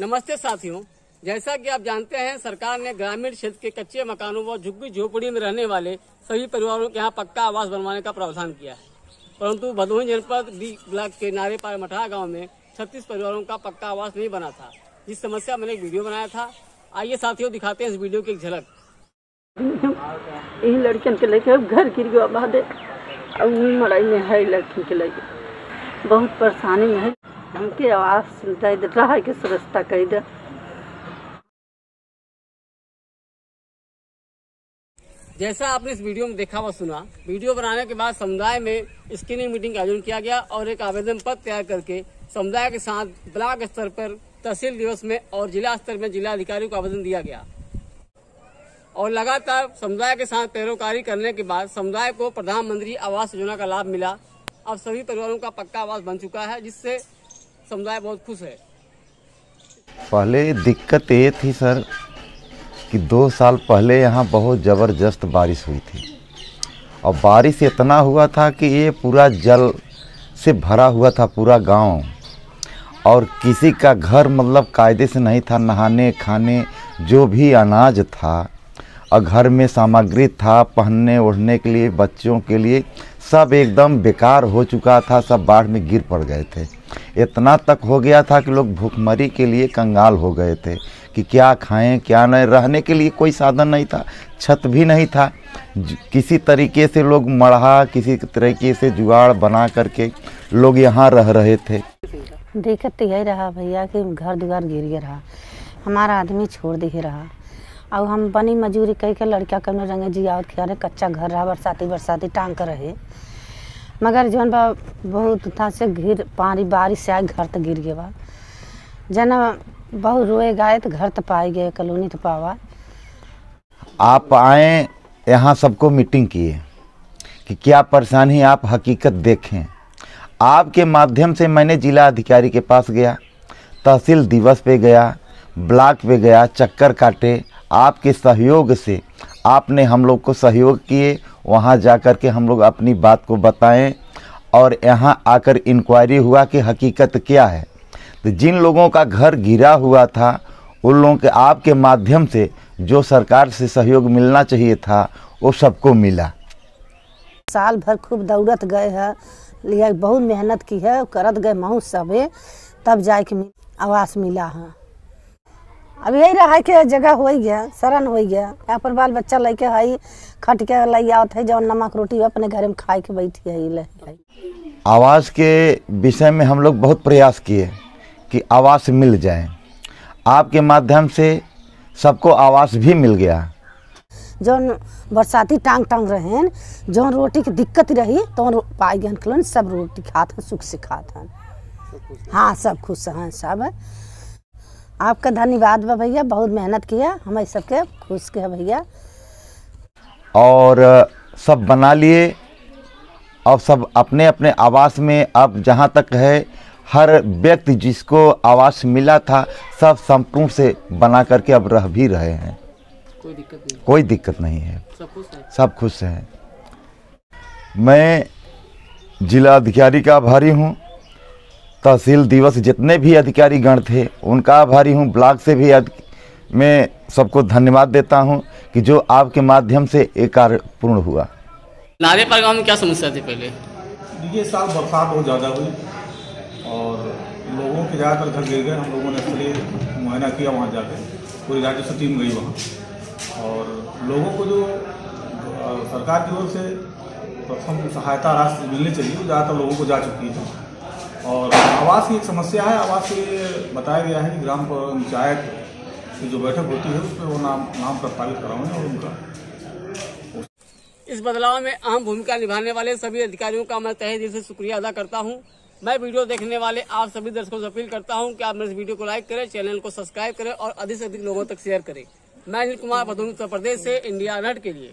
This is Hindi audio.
नमस्ते साथियों, जैसा कि आप जानते हैं, सरकार ने ग्रामीण क्षेत्र के कच्चे मकानों व झुग्गी झोपड़ी में रहने वाले सभी परिवारों के यहाँ पक्का आवास बनवाने का प्रावधान किया है। परंतु भदोही जनपद बी ब्लॉक के नारेपार मठा गाँव में छत्तीस परिवारों का पक्का आवास नहीं बना था। जिस समस्या मैंने एक वीडियो बनाया था। आइए साथियों, दिखाते हैं इस वीडियो की एक झलक। यही लड़कियन के लेके घर गिर गया बाद में है लड़की के लेके। बहुत परेशानी में है। हमके आवास दे दे रहा के सुरक्षा कर दे जैसा आपने इस वीडियो में देखा व सुना, वीडियो बनाने के बाद समुदाय में स्क्रीनिंग मीटिंग का आयोजन किया गया और एक आवेदन पत्र तैयार करके समुदाय के साथ ब्लॉक स्तर पर तहसील दिवस में और जिला स्तर में जिला अधिकारियों को आवेदन दिया गया। और लगातार समुदाय के साथ पैरोकारी करने के बाद समुदाय को प्रधानमंत्री आवास योजना का लाभ मिला। अब सभी परिवारों का पक्का आवास बन चुका है, जिससे समुदाय बहुत खुश है। पहले दिक्कत ये थी सर कि दो साल पहले यहाँ बहुत ज़बरदस्त बारिश हुई थी। और बारिश इतना हुआ था कि ये पूरा जल से भरा हुआ था पूरा गाँव। और किसी का घर मतलब कायदे से नहीं था, नहाने, खाने, जो भी अनाज था, और घर में सामग्री था, पहनने, ओढ़ने के लिए, बच्चों के लिए, सब एकदम बेकार हो चुका था, सब बाढ़ में गिर पड़ गए थे। इतना तक हो गया था कि लोग भूखमरी के लिए कंगाल हो गए थे कि क्या खाएँ, क्या नहीं रहने के लिए कोई साधन नहीं था, छत भी नहीं था। किसी तरीके से लोग मढ़ा, किसी तरीके से जुगाड़ बना करके लोग यहाँ रह रहे थे। दिक्कत तो यही रहा भैया कि घर दुआर गिर गया रहा। हमारा आदमी छोड़ दिए रहा। अब हम बनी मजूरी कह के लड़का कौन रंगे जियावत खियाने कच्चा घर रहा बरसाती बरसाती टांग कर रहे। मगर जौन बा, बहुत था से गिर पानी, बारिश से आए, घर तो गिर गया बा। जना बहुत रोए गाए तो घर तो पाए गए, कॉलोनी तो पावा आप आए, यहाँ सबको मीटिंग किए कि क्या परेशानी आप हकीकत देखें। आपके माध्यम से मैंने जिला अधिकारी के पास गया, तहसील दिवस पे गया, ब्लॉक पे गया, चक्कर काटे, आपके सहयोग से आपने हम लोग को सहयोग किए वहाँ जा कर के हम लोग अपनी बात को बताएँ और यहाँ आकर इंक्वायरी हुआ कि हकीकत क्या है। तो जिन लोगों का घर गिरा हुआ था, उन लोगों के आपके माध्यम से जो सरकार से सहयोग मिलना चाहिए था, वो सबको मिला। साल भर खूब दौड़त गए है, लिया, बहुत मेहनत की है, करत गए महू सबे तब जाए के मिल- आवास मिला है। अब यही रहा है कि जगह हो गया शरण हो गया। यहाँ पर बाल बच्चा लेके हई खट के लाई आवत है जौन नमक रोटी अपने घर में खाए के बैठी है आवास के विषय में हम लोग बहुत प्रयास किए कि आवास मिल जाए। आपके माध्यम से सबको आवास भी मिल गया। जौन बरसाती टांग टांग रहे हैं जौन रोटी की दिक्कत रही तो पाई गए खिलन सब रोटी खात हैं सुख से खात हैं। हाँ सब खुश हैं सब। आपका धन्यवाद बा भैया बहुत मेहनत किया हमें सबके खुश के भैया। और सब बना लिए और सब अपने अपने आवास में अब जहाँ तक है हर व्यक्ति जिसको आवास मिला था सब संपूर्ण से बना करके अब रह भी रहे हैं। कोई दिक्कत नहीं कोई दिक्कत नहीं है। सब खुश है? सब खुश हैं। मैं जिला अधिकारी का आभारी हूँ। तहसील दिवस जितने भी अधिकारी गण थे उनका आभारी हूँ। ब्लॉक से भी मैं सबको धन्यवाद देता हूँ कि जो आपके माध्यम से ये कार्य पूर्ण हुआ। नारेपाल गाँव में क्या समस्या थी पहले? ये साल बरसात बहुत ज़्यादा हुई और लोगों के ज़्यादातर घर गिर गए। हम लोगों ने इसलिए मुआयना किया वहाँ जाकर पूरी राजस्व टीम गई वहाँ। और लोगों को जो सरकार की ओर से प्रथम सहायता राशि मिलनी चाहिए वो ज़्यादातर लोगों को जा चुकी है। और आवास की एक समस्या है, आवास लिए बताया गया है कि ग्राम पंचायत की जो बैठक होती है, उस पर वो नाम नाम प्रस्तावित कराएँ और उनका। इस बदलाव में अहम भूमिका निभाने वाले सभी अधिकारियों का मैं तहे दिल से शुक्रिया अदा करता हूँ। मैं वीडियो देखने वाले आप सभी दर्शकों से अपील करता हूँ कि आप मेरे वीडियो को लाइक करें, चैनल को सब्सक्राइब करें और अधिक से अधिक लोगों तक शेयर करें। मैं अनिल कुमार भदोही उत्तर प्रदेश से, इंडिया अलर्ट के लिए।